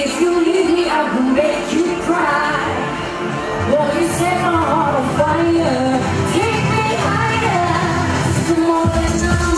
If you leave me, I will make you cry. You set my heart on fire? Take me higher, more than I'm.